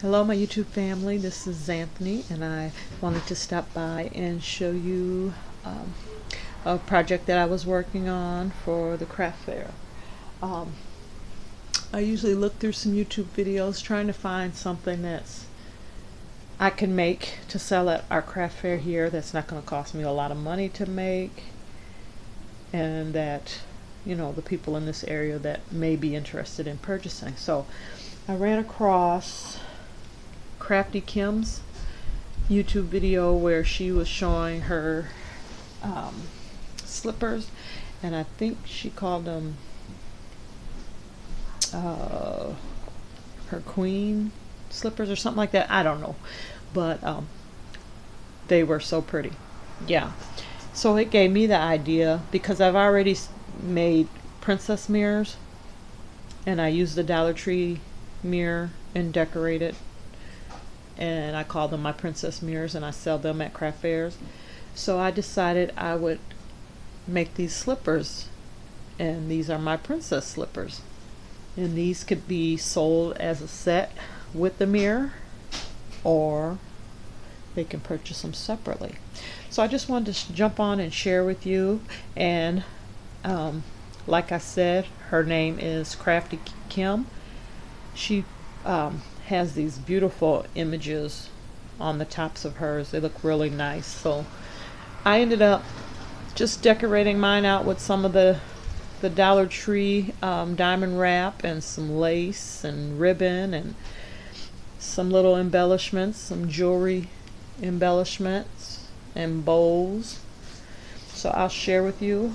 Hello my YouTube family, this is Anthony and I wanted to stop by and show you um, a project that I was working on for the craft fair. Um, I usually look through some YouTube videos trying to find something that's I can make to sell at our craft fair here that's not going to cost me a lot of money to make and that you know the people in this area that may be interested in purchasing. So I ran across Krafty Kim's YouTube video where she was showing her um, slippers and I think she called them uh, her queen slippers or something like that. I don't know. But um, they were so pretty. Yeah. So it gave me the idea because I've already made princess mirrors and I use the Dollar Tree mirror and decorate it and I call them my princess mirrors and I sell them at craft fairs. So I decided I would make these slippers and these are my princess slippers. And these could be sold as a set with the mirror or they can purchase them separately. So I just wanted to jump on and share with you and um, like I said her name is Krafty Kim. She um, has these beautiful images on the tops of hers. They look really nice. So I ended up just decorating mine out with some of the the Dollar Tree um, diamond wrap and some lace and ribbon and some little embellishments, some jewelry embellishments and bowls. So I'll share with you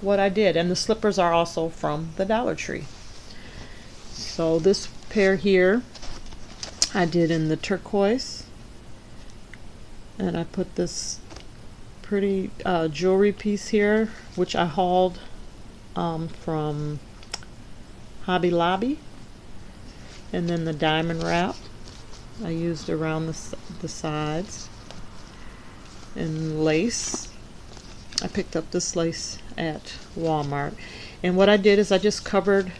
what I did. And the slippers are also from the Dollar Tree. So this pair here I did in the turquoise. And I put this pretty uh, jewelry piece here which I hauled um, from Hobby Lobby. And then the diamond wrap I used around the, the sides. And lace. I picked up this lace at Walmart. And what I did is I just covered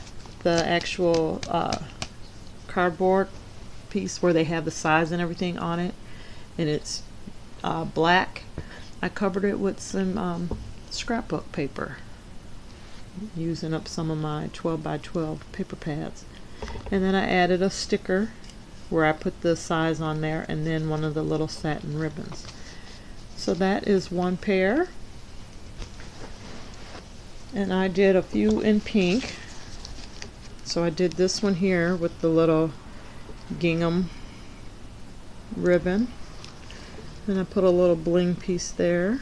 the actual uh, cardboard piece where they have the size and everything on it and it's uh, black. I covered it with some um, scrapbook paper. Using up some of my 12 by 12 paper pads. And then I added a sticker where I put the size on there and then one of the little satin ribbons. So that is one pair. And I did a few in pink. So I did this one here with the little gingham ribbon. And I put a little bling piece there.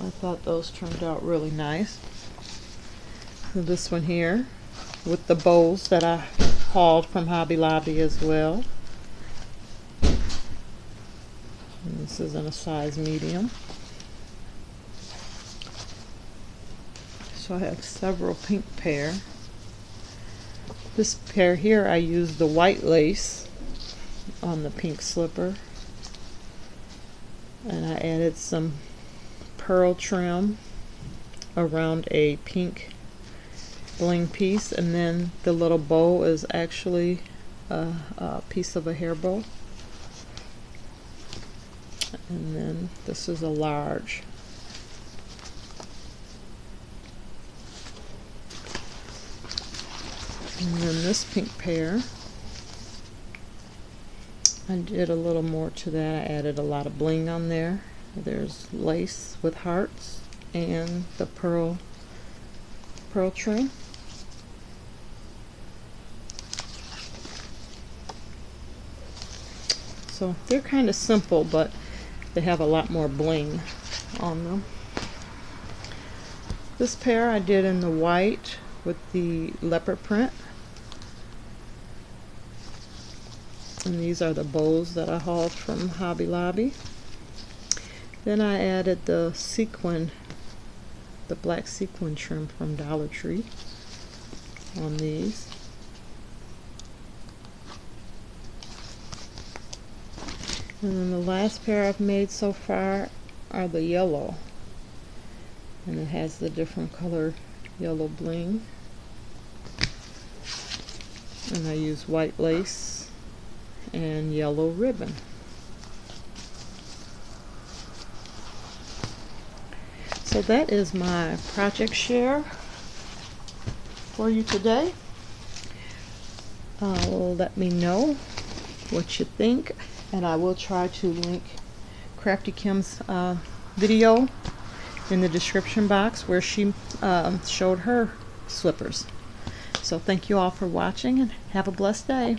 I thought those turned out really nice. This one here with the bowls that I hauled from Hobby Lobby as well. And this is in a size medium so I have several pink pair. This pair here I used the white lace on the pink slipper. And I added some pearl trim around a pink bling piece. And then the little bow is actually a, a piece of a hair bow. And then this is a large And then this pink pair, I did a little more to that. I added a lot of bling on there. There's lace with hearts and the pearl pearl trim. So they're kind of simple, but they have a lot more bling on them. This pair I did in the white with the leopard print. And these are the bowls that I hauled from Hobby Lobby. Then I added the sequin, the black sequin trim from Dollar Tree on these. And then the last pair I've made so far are the yellow. And it has the different color yellow bling. And I use white lace and yellow ribbon. So that is my project share for you today. Uh, let me know what you think and I will try to link Krafty Kim's uh, video in the description box where she um, showed her slippers. So thank you all for watching and have a blessed day.